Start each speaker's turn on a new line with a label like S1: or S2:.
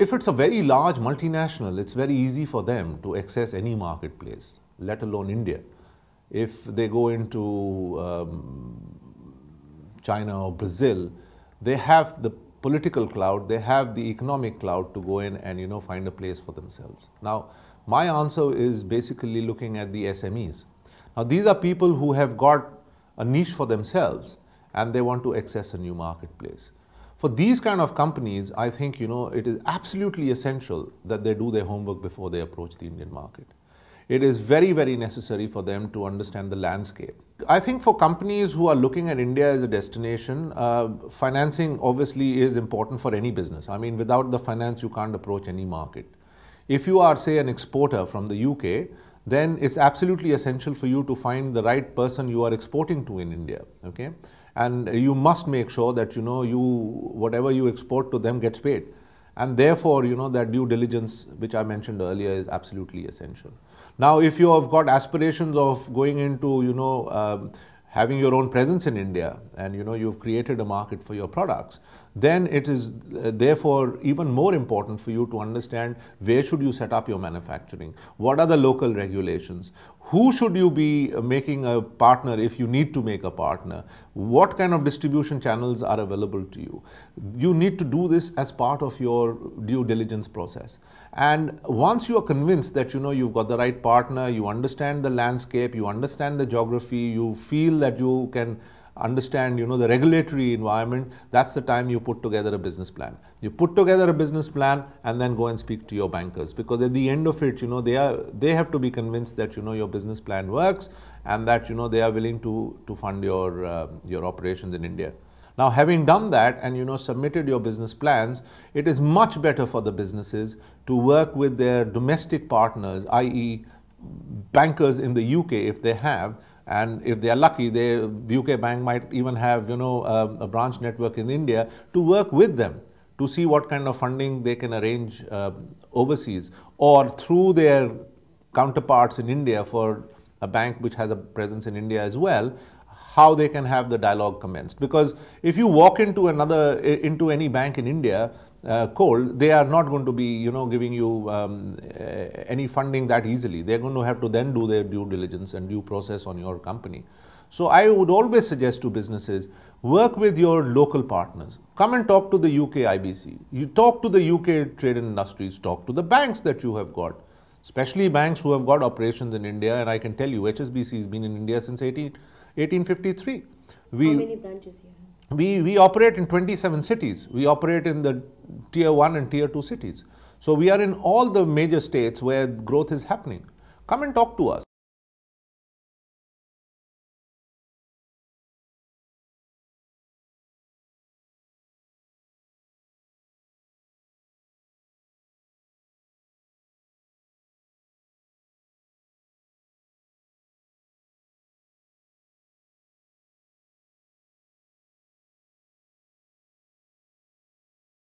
S1: if it's a very large multinational, it's very easy for them to access any marketplace, let alone India. If they go into um, China or Brazil, they have the political cloud, they have the economic cloud to go in and you know find a place for themselves. Now, my answer is basically looking at the SMEs. Now, these are people who have got a niche for themselves and they want to access a new marketplace. For these kind of companies, I think you know it is absolutely essential that they do their homework before they approach the Indian market. It is very, very necessary for them to understand the landscape. I think for companies who are looking at India as a destination, uh, financing obviously is important for any business. I mean, without the finance, you can't approach any market. If you are, say, an exporter from the UK, then it's absolutely essential for you to find the right person you are exporting to in India. Okay, and you must make sure that you know you whatever you export to them gets paid, and therefore you know that due diligence, which I mentioned earlier, is absolutely essential. Now, if you have got aspirations of going into you know um, having your own presence in India and you know you've created a market for your products, then it is uh, therefore even more important for you to understand where should you set up your manufacturing, what are the local regulations, who should you be making a partner if you need to make a partner, what kind of distribution channels are available to you. You need to do this as part of your due diligence process. And once you are convinced that you know you've got the right partner, you understand the landscape, you understand the geography, you feel that you can understand you know the regulatory environment that's the time you put together a business plan. You put together a business plan and then go and speak to your bankers because at the end of it you know they are they have to be convinced that you know your business plan works and that you know they are willing to to fund your uh, your operations in india. Now having done that and you know submitted your business plans it is much better for the businesses to work with their domestic partners i.e bankers in the uk if they have and if they are lucky, the UK bank might even have, you know, a, a, branch network in India to work with them to see what kind of funding they can arrange uh, overseas or through their counterparts in India for a bank which has a presence in India as well, how they can have the dialogue commenced. Because if you walk into another, into any bank in India, uh, cold, they are not going to be, you know, giving you um, uh, any funding that easily. They're going to have to then do their due diligence and due process on your company. So I would always suggest to businesses, work with your local partners. Come and talk to the UK IBC. You talk to the UK trade and industries, talk to the banks that you have got, especially banks who have got operations in India. And I can tell you, HSBC has been in India since 18, 1853.
S2: We, How many branches have?
S1: We, we operate in 27 cities. We operate in the tier 1 and tier 2 cities. So we are in all the major states where growth is happening. Come and talk to us.